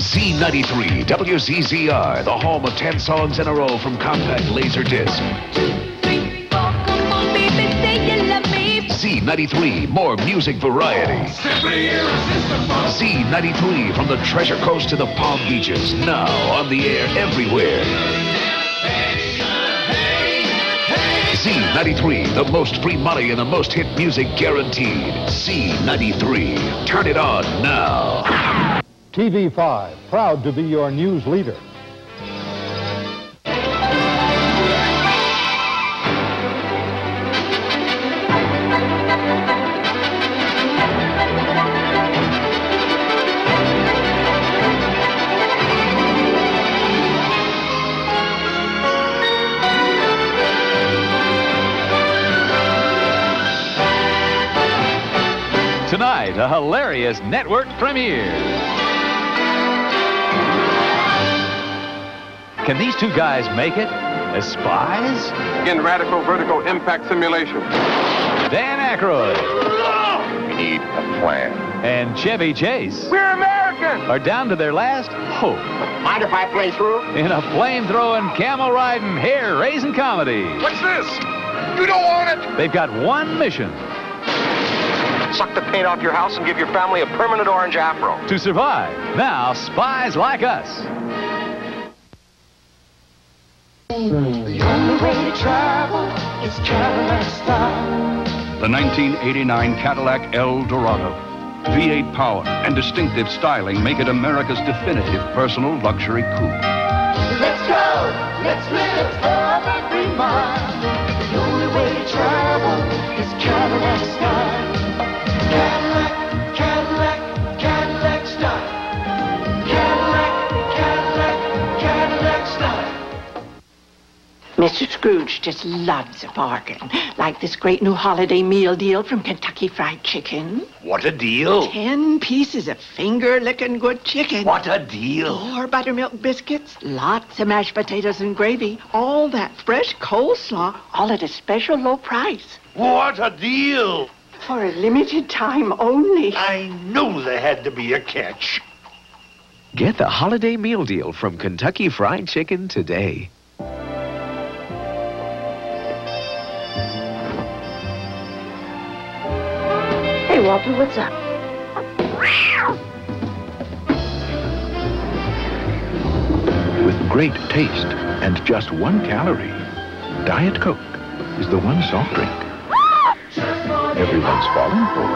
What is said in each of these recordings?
Z93, WZZR, the home of 10 songs in a row from compact laser disc. Z93, more music variety. Z93, from the Treasure Coast to the Palm Beaches, now on the air everywhere. Z93, the most free money and the most hit music guaranteed. Z93, turn it on now. TV5, proud to be your news leader. Tonight, a hilarious network premiere. Can these two guys make it as spies? In radical vertical impact simulation. Dan Aykroyd We need a plan. and Chevy Chase We're American! are down to their last hope Mind if I play through? in a flame-throwing, camel-riding, hair-raising comedy. What's this? You don't want it! They've got one mission, Suck the paint off your house and give your family a permanent orange afro. to survive. Now, spies like us. The 1989 Cadillac Eldorado. V8 power and distinctive styling make it America's definitive personal luxury coupe. Let's go, let's live for every mile. The only way to travel is Cadillac style. Mr. Scrooge just loves a bargain, like this great new holiday meal deal from Kentucky Fried Chicken. What a deal! Ten pieces of finger-licking good chicken. What a deal! Four buttermilk biscuits, lots of mashed potatoes and gravy, all that fresh coleslaw, all at a special low price. What a deal! For a limited time only. I knew there had to be a catch. Get the holiday meal deal from Kentucky Fried Chicken today. Hey, Walter, what's up? with great taste and just one calorie. Diet Coke is the one soft drink everyone's falling for.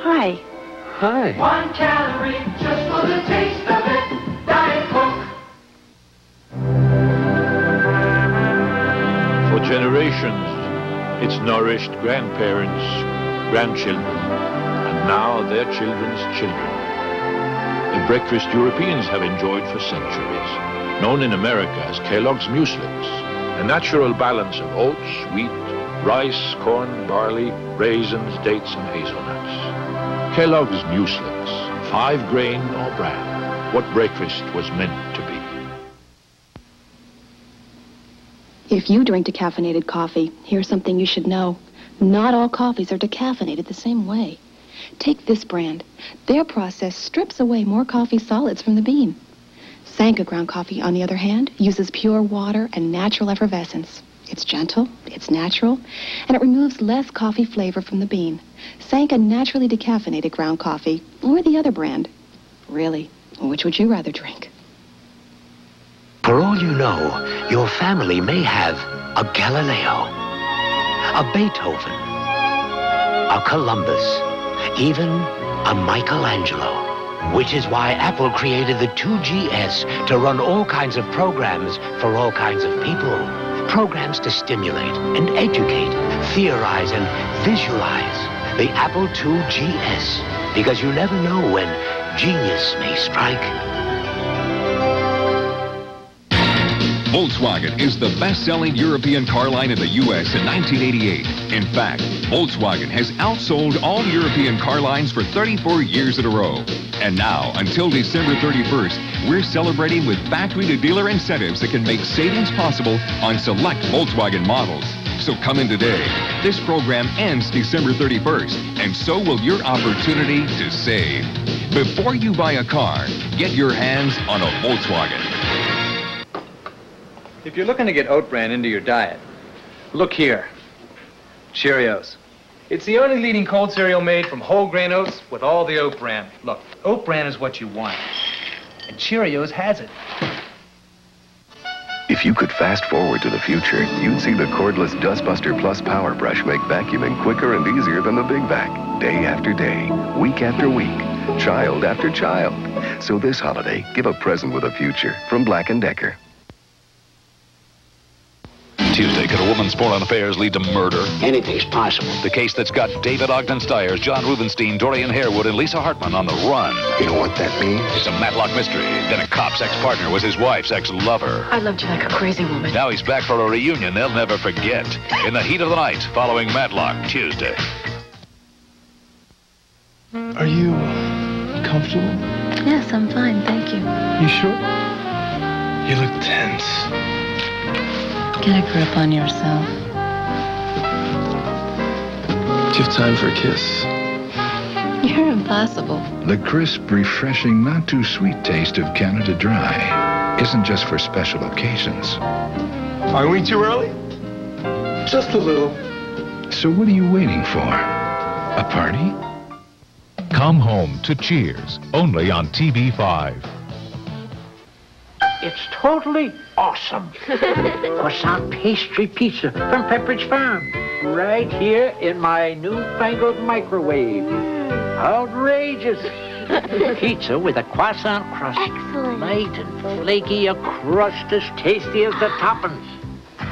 Hi. Hi. One calorie just for the taste of it. Diet Coke. For generations, it's nourished grandparents, grandchildren, and now their children's children. A breakfast Europeans have enjoyed for centuries, known in America as Kellogg's Mueslix, a natural balance of oats, wheat, rice, corn, barley, raisins, dates, and hazelnuts. Kellogg's Mueslix, five grain or bran, what breakfast was meant to be. If you drink decaffeinated coffee, here's something you should know. Not all coffees are decaffeinated the same way. Take this brand. Their process strips away more coffee solids from the bean. Sanka ground coffee, on the other hand, uses pure water and natural effervescence. It's gentle, it's natural, and it removes less coffee flavor from the bean. Sanka naturally decaffeinated ground coffee, or the other brand. Really, which would you rather drink? For all you know, your family may have a Galileo, a Beethoven, a Columbus, even a Michelangelo. Which is why Apple created the 2GS to run all kinds of programs for all kinds of people. Programs to stimulate and educate, theorize and visualize. The Apple 2GS. Because you never know when genius may strike. Volkswagen is the best-selling European car line in the U.S. in 1988. In fact, Volkswagen has outsold all European car lines for 34 years in a row. And now, until December 31st, we're celebrating with factory-to-dealer incentives that can make savings possible on select Volkswagen models. So come in today. This program ends December 31st, and so will your opportunity to save. Before you buy a car, get your hands on a Volkswagen. If you're looking to get oat bran into your diet, look here. Cheerios. It's the only leading cold cereal made from whole grain oats with all the oat bran. Look, oat bran is what you want. And Cheerios has it. If you could fast forward to the future, you'd see the cordless Dustbuster Plus Power Brush make vacuuming quicker and easier than the Big Vac. Day after day, week after week, child after child. So this holiday, give a present with a future from Black & Decker. Tuesday, could a woman's foreign affairs lead to murder? Anything's possible. The case that's got David Ogden Stiers, John Rubenstein, Dorian Harewood, and Lisa Hartman on the run. You know what that means? It's a Matlock mystery. Then a cop's ex-partner was his wife's ex-lover. I loved you like a crazy woman. Now he's back for a reunion they'll never forget. In the heat of the night, following Matlock, Tuesday. Are you uh, comfortable? Yes, I'm fine, thank you. You sure? You look tense. Get a grip on yourself. Do you have time for a kiss? You're impossible. The crisp, refreshing, not too sweet taste of Canada Dry isn't just for special occasions. Are we too early? Just a little. So what are you waiting for? A party? Come home to Cheers, only on TV5. It's totally awesome. Croissant pastry pizza from Pepperidge Farm. Right here in my newfangled microwave. Mm. Outrageous. pizza with a croissant crust. Excellent. Light and flaky, a crust as tasty as the toppings.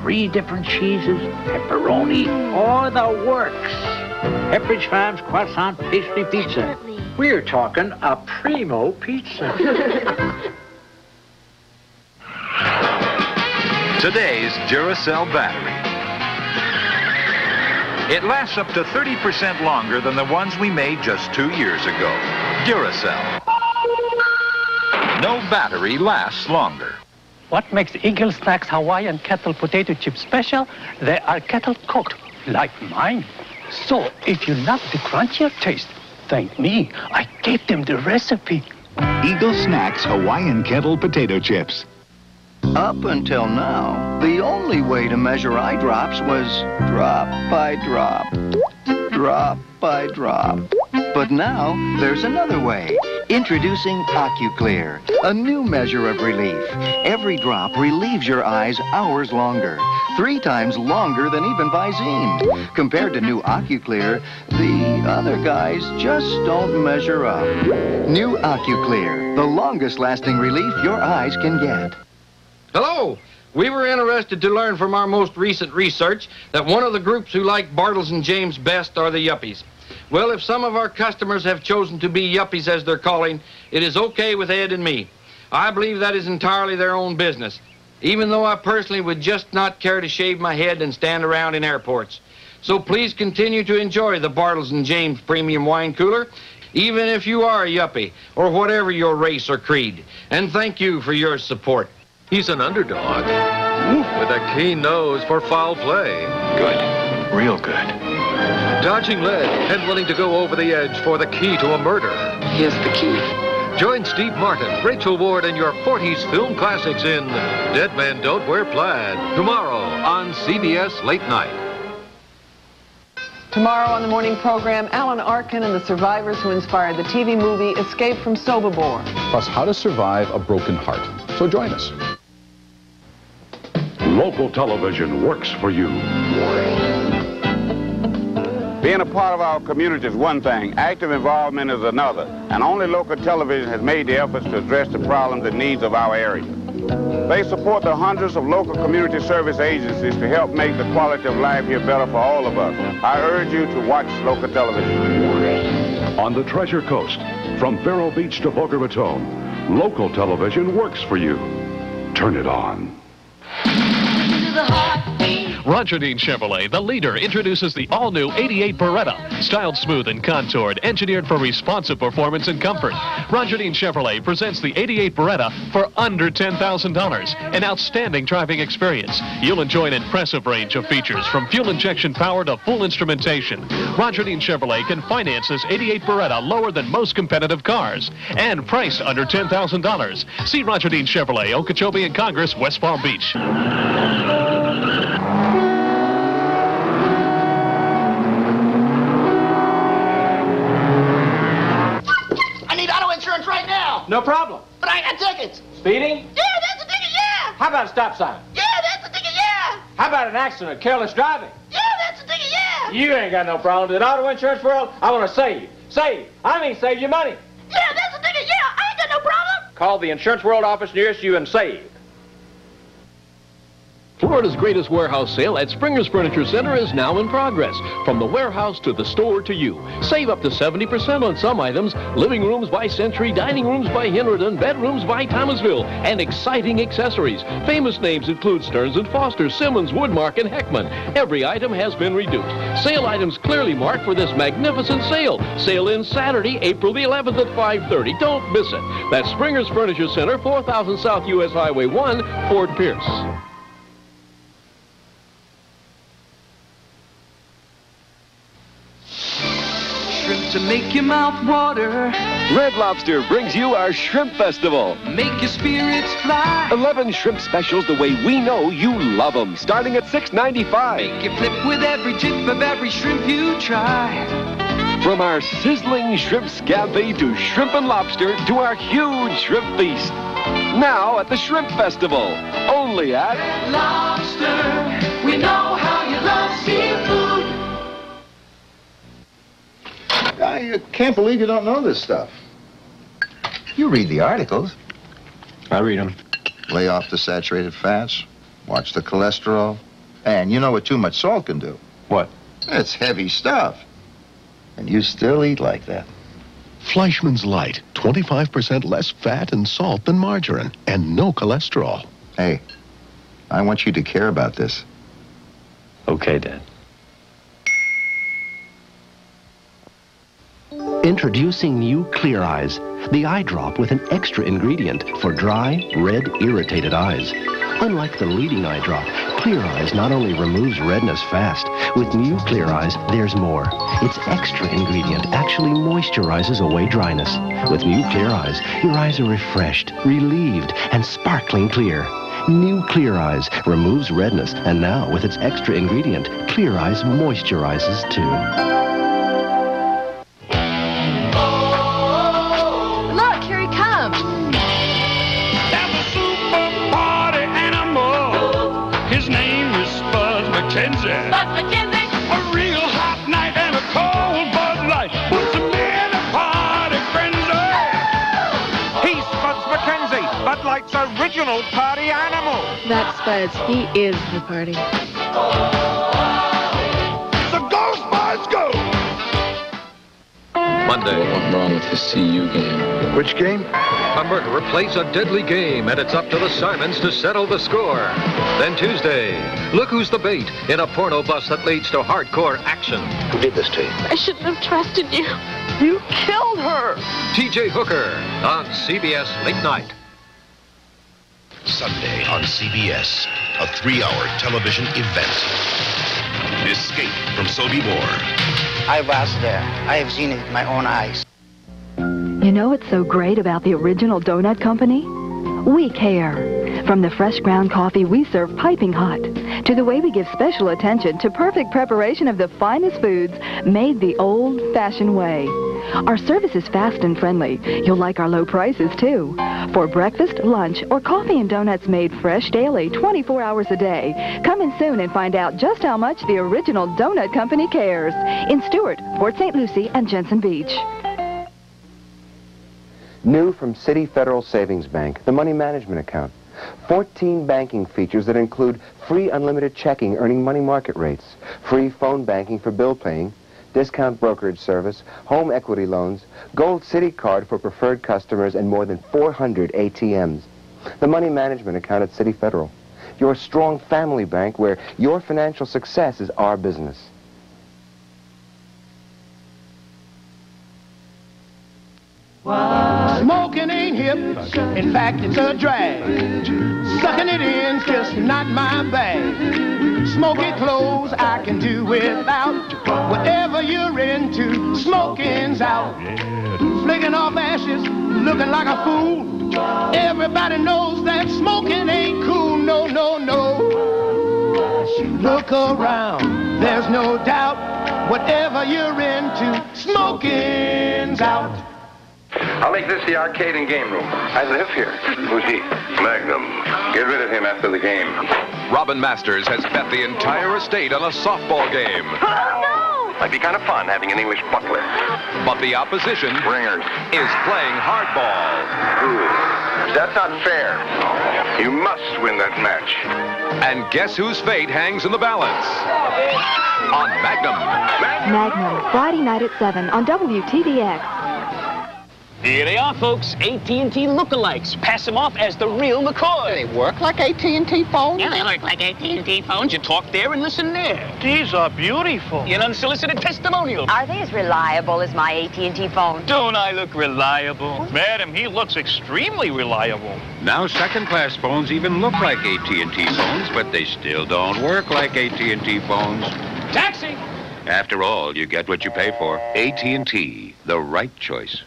Three different cheeses, pepperoni, mm. or the works. Pepperidge Farm's croissant pastry pizza. We're talking a primo pizza. Today's Duracell battery. It lasts up to 30% longer than the ones we made just two years ago. Duracell. No battery lasts longer. What makes Eagle Snacks Hawaiian kettle potato chips special? They are kettle cooked, like mine. So, if you love the crunchier taste, thank me. I gave them the recipe. Eagle Snacks Hawaiian Kettle Potato Chips. Up until now, the only way to measure eye drops was drop by drop, drop by drop. But now, there's another way. Introducing OcuClear, a new measure of relief. Every drop relieves your eyes hours longer, three times longer than even Visine. Compared to new OcuClear, the other guys just don't measure up. New OcuClear, the longest lasting relief your eyes can get. Hello. We were interested to learn from our most recent research that one of the groups who like Bartles and Jaymes best are the yuppies. Well, if some of our customers have chosen to be yuppies as they're calling, it is okay with Ed and me. I believe that is entirely their own business, even though I personally would just not care to shave my head and stand around in airports. So please continue to enjoy the Bartles and Jaymes Premium Wine Cooler, even if you are a yuppie or whatever your race or creed. And thank you for your support. He's an underdog with a keen nose for foul play. Good. Real good. Dodging lead and willing to go over the edge for the key to a murder. Here's the key. Join Steve Martin, Rachel Ward, and your 40s film classics in Dead Men Don't Wear Plaid tomorrow on CBS Late Night. Tomorrow on the morning program, Alan Arkin and the survivors who inspired the TV movie Escape from Sobibor. Plus, how to survive a broken heart. So join us. Local television works for you. Being a part of our community is one thing, active involvement is another, and only local television has made the efforts to address the problems and needs of our area. They support the hundreds of local community service agencies to help make the quality of life here better for all of us. I urge you to watch local television. On the Treasure Coast, from Vero Beach to Boca Raton, local television works for you. Turn it on the heart. Roger Dean Chevrolet, the leader, introduces the all-new 88 Beretta. Styled smooth and contoured, engineered for responsive performance and comfort. Roger Dean Chevrolet presents the 88 Beretta for under $10,000. An outstanding driving experience. You'll enjoy an impressive range of features from fuel injection power to full instrumentation. Roger Dean Chevrolet can finance this 88 Beretta lower than most competitive cars and priced under $10,000. See Roger Dean Chevrolet, Okeechobee and Congress, West Palm Beach. I need auto insurance right now. No problem. But I got tickets. Speeding? Yeah, that's a ticket, yeah. How about a stop sign? Yeah, that's a ticket, yeah. How about an accident, careless driving? Yeah, that's a ticket, yeah. You ain't got no problem. In the auto insurance world, I want to save. Save. I mean save you money. Yeah, that's a ticket, yeah. I ain't got no problem. Call the Insurance World office nearest you and save. Florida's greatest warehouse sale at Springer's Furniture Center is now in progress. From the warehouse to the store to you. Save up to 70% on some items. Living rooms by Century, dining rooms by Henredon, bedrooms by Thomasville, and exciting accessories. Famous names include Stearns & Foster, Simmons, Woodmark, and Hekman. Every item has been reduced. Sale items clearly marked for this magnificent sale. Sale ends Saturday, April the 11th at 5.30. Don't miss it. That's Springer's Furniture Center, 4000 South U.S. Highway 1, Fort Pierce. To make your mouth water. Red Lobster brings you our Shrimp Festival. Make your spirits fly. 11 shrimp specials the way we know you love them, starting at $6.95. Make you flip with every tip of every shrimp you try. From our sizzling shrimp scampi to shrimp and lobster to our huge shrimp feast. Now at the Shrimp Festival, only at Lobster, we know I uh, can't believe you don't know this stuff. You read the articles. I read them. Lay off the saturated fats, watch the cholesterol, and you know what too much salt can do. What? It's heavy stuff. And you still eat like that. Fleischmann's Light, 25% less fat and salt than margarine, and no cholesterol. Hey, I want you to care about this. Okay, Dad. Introducing new Clear Eyes, the eye drop with an extra ingredient for dry, red, irritated eyes. Unlike the leading eye drop, Clear Eyes not only removes redness fast, with new Clear Eyes, there's more. Its extra ingredient actually moisturizes away dryness. With new Clear Eyes, your eyes are refreshed, relieved, and sparkling clear. New Clear Eyes removes redness, and now with its extra ingredient, Clear Eyes moisturizes too. Original party animal. That's Spuds. He is the party. So go, Spuds, go! Monday. What's wrong with his CU game? Which game? A murderer plays a deadly game, and it's up to the Simons to settle the score. Then Tuesday, look who's the bait in a porno bus that leads to hardcore action. Who did this to you? I shouldn't have trusted you. You killed her. TJ Hooker on CBS Late Night. Sunday on CBS, a three-hour television event. Escape from Sobibor. I was there. I have seen it with my own eyes. You know what's so great about the original donut company? We care. From the fresh ground coffee we serve piping hot, to the way we give special attention to perfect preparation of the finest foods made the old-fashioned way. Our service is fast and friendly. You'll like our low prices, too. For breakfast, lunch, or coffee and donuts made fresh daily, 24 hours a day. Come in soon and find out just how much the original donut company cares. In Stuart, Port St. Lucie, and Jensen Beach. New from City Federal Savings Bank, the money management account. 14 banking features that include free unlimited checking earning money market rates, free phone banking for bill paying, discount brokerage service, home equity loans, gold city card for preferred customers, and more than 400 ATMs. The money management account at City Federal. Your strong family bank where your financial success is our business. In fact, it's a drag. Sucking it in's just not my bag. Smoky clothes I can do without. Whatever you're into, smoking's out. Flicking off ashes, looking like a fool. Everybody knows that smoking ain't cool. No, no, no. Look around, there's no doubt. Whatever you're into, smoking's out. I'll make this the arcade and game room. I live here. Who's he? Magnum. Get rid of him after the game. Robin Masters has bet the entire estate on a softball game. Oh, no! Might be kind of fun having an English buckler. But the opposition Ringers. is playing hardball. Ooh, that's not fair. You must win that match. And guess whose fate hangs in the balance? On Magnum. Magnum, Friday night at 7 on WTVX. Here they are, folks. AT&T lookalikes. Pass them off as the real McCoy. They work like AT&T phones? Yeah, they look like AT&T phones. You talk there and listen there. These are beautiful. An unsolicited testimonial. Are they as reliable as my AT&T phone? Don't I look reliable? Madam, he looks extremely reliable. Now second-class phones even look like AT&T phones, but they still don't work like AT&T phones. Taxi! After all, you get what you pay for. AT&T, the right choice.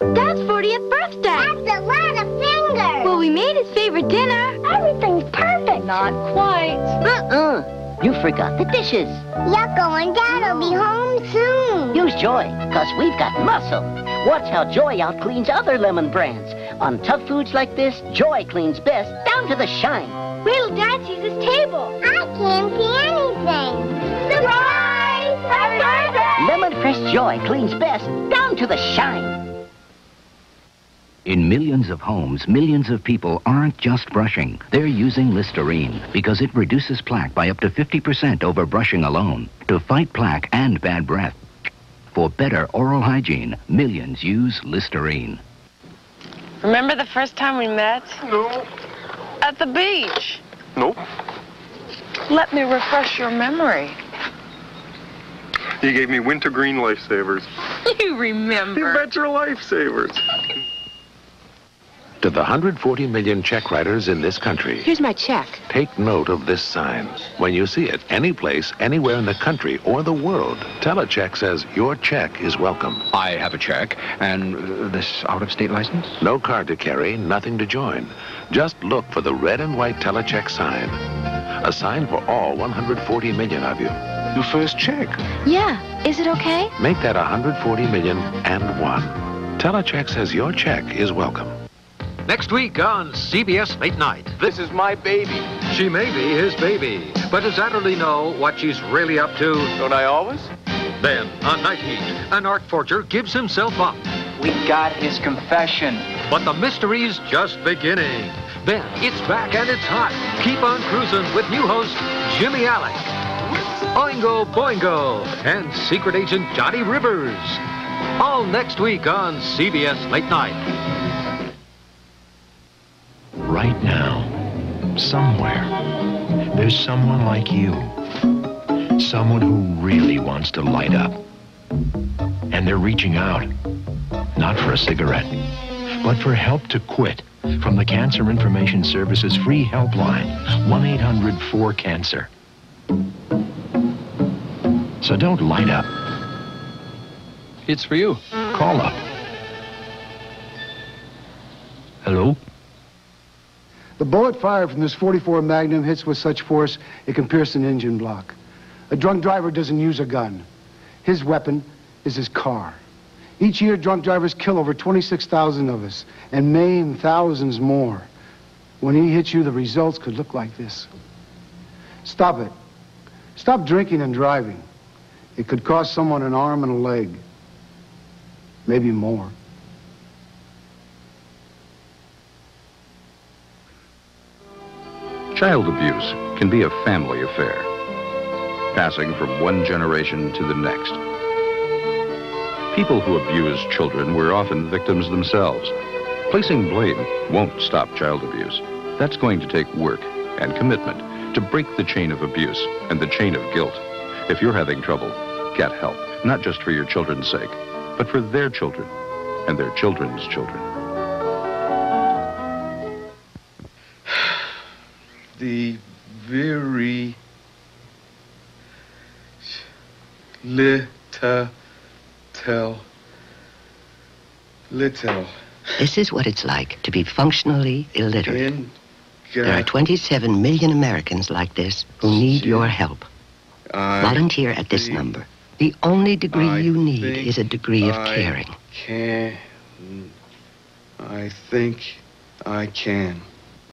Dad's 40th birthday. That's a lot of fingers. Well, we made his favorite dinner. Everything's perfect. Not quite. Uh-uh. You forgot the dishes. Yucko oh, and Dad'll be home soon. Use Joy, because we've got muscle. Watch how Joy out-cleans other lemon brands. On tough foods like this, Joy cleans best down to the shine. Wait till Dad sees his table. I can't see anything. Surprise! Happy birthday! Lemon Fresh Joy cleans best down to the shine. In millions of homes, millions of people aren't just brushing. They're using Listerine because it reduces plaque by up to 50% over brushing alone to fight plaque and bad breath. For better oral hygiene, millions use Listerine. Remember the first time we met? No. At the beach. Nope. Let me refresh your memory. You gave me wintergreen lifesavers. You remember. You bet your lifesavers. To the 140 million check writers in this country, Here's my check. take note of this sign. When you see it any place, anywhere in the country or the world, Telecheck says your check is welcome. I have a check. And uh, this out-of-state license? No card to carry, nothing to join. Just look for the red and white Telecheck sign. A sign for all 140 million of you. Your first check. Yeah. Is it okay? Make that 140 million and one. Telecheck says your check is welcome. Next week on CBS Late Night. This is my baby. She may be his baby, but does Adderly know what she's really up to? Don't I always? Then, on Night Heat, an art forger gives himself up. We got his confession. But the mystery's just beginning. Then, it's back and it's hot. Keep on cruising with new host Jimmy Alec, Oingo Boingo, and secret agent Johnny Rivers. All next week on CBS Late Night. Somewhere, there's someone like you. Someone who really wants to light up. And they're reaching out, not for a cigarette, but for help to quit from the Cancer Information Service's free helpline, 1-800-4-CANCER. So don't light up. It's for you. Call up. Hello? The bullet fired from this 44 Magnum hits with such force it can pierce an engine block. A drunk driver doesn't use a gun. His weapon is his car. Each year, drunk drivers kill over 26,000 of us and maim thousands more. When he hits you, the results could look like this. Stop it. Stop drinking and driving. It could cost someone an arm and a leg. Maybe more. Child abuse can be a family affair, passing from one generation to the next. People who abuse children were often victims themselves. Placing blame won't stop child abuse. That's going to take work and commitment to break the chain of abuse and the chain of guilt. If you're having trouble, get help, not just for your children's sake, but for their children and their children's children. The very little tell little. This is what it's like to be functionally illiterate. There are 27 million Americans like this who need your help. I Volunteer at this number. The only degree I you need is a degree of I caring. Can I think I can.